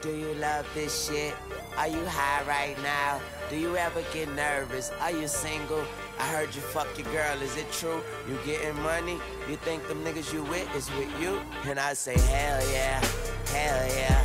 Do you love this shit? Are you high right now? Do you ever get nervous? Are you single? I heard you fuck your girl, is it true? You getting money? You think them niggas you with is with you? And I say, hell yeah, hell yeah,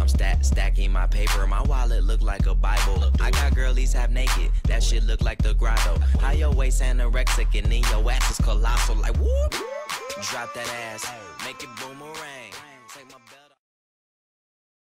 I'm stack stacking my paper. My wallet look like a Bible. I got girlies half naked. That shit look like the grotto. How your waist anorexic and then your ass is colossal. Like whoop. Drop that ass, make it boomerang.